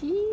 She